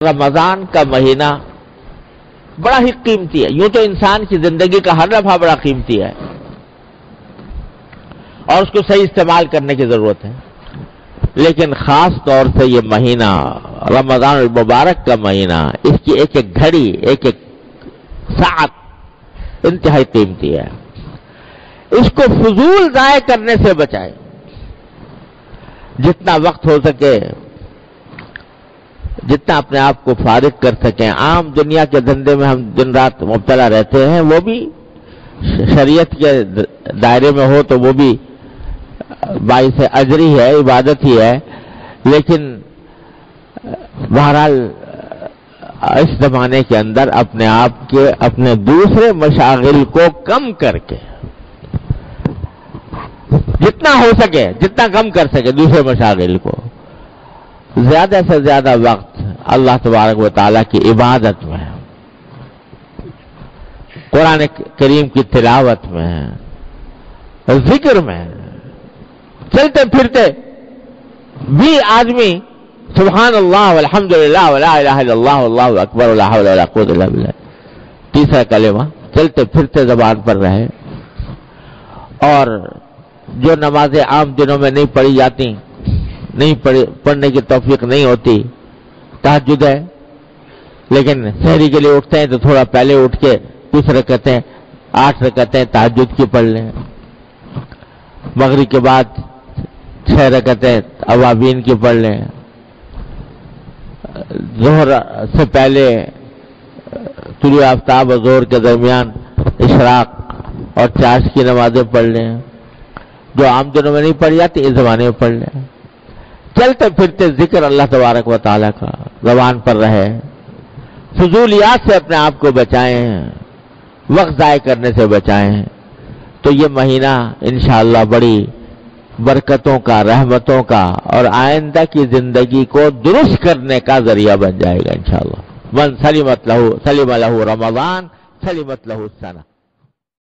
रमज़ान का महीना बड़ा ही कीमती है। यूँ तो इंसान की ज़िंदगी का हर दफ़ा बड़ा कीमती है। और उसको सही इस्तेमाल करने की ज़रूरत है। लेकिन खास तौर से ये महीना, रमज़ान मुबारक का महीना, इसकी एक एक घड़ी, एक एक सात इंतहाई कीमती है। इसको फजूल जाय करने से बचाए। जितना वक्त हो सके जितना अपने आप को फारिग कर सकें। आम दुनिया के धंधे में हम दिन रात मुबतला रहते हैं, वो भी शरीयत के दायरे में हो तो वो भी बाई से अजरी है, इबादत ही है। लेकिन बहरहाल इस जमाने के अंदर अपने आप के, अपने दूसरे मशागिल को कम करके, जितना हो सके, जितना कम कर सके दूसरे मशागिल को। ज़्यादा से ज़्यादा वक्त अल्लाह तबारक व ताला की इबादत में है। कुरान करीम की तिलावत में है। ज़िक्र में चलते फिरते भी आदमी सुबहान अल्लाह अलहमदिल्ला अल्लाह अकबर तीसरा कलेमा चलते फिरते जबान पर रहे। और जो नमाजें आम दिनों में नहीं पढ़ी जाती नहीं पढ़ने की तोफीक नहीं होती। तहजुद है। लेकिन शहरी के लिए उठते हैं तो थोड़ा पहले उठ के कुछ रकते हैं आठ रकते हैं तहजुद की पढ़ लें। मगरी के बाद छह रकते अवाबीन की पढ़ लें। जोहर से पहले तुलु आफ्ताब और जोहर के दरमियान इशराक और चाश की नमाजें पढ़ लें। जो आम दिनों में नहीं पढ़ जाती, इस जमाने में पढ़ लें। चलते फिरते ज़िक्र अल्लाह तबारक व ताला का जबान पर रहे। फजूलियात से अपने आप को बचाएँ, वक्त ज़ाय करने से बचाएँ। तो ये महीना इंशाला बड़ी बरकतों का, रहमतों का और आइंदा की ज़िंदगी को दुरुस्त करने का ज़रिया बन जाएगा इंशाला मन सलीमत लहू, सलीम लहू रमज़ान, सलीमत लहू सना।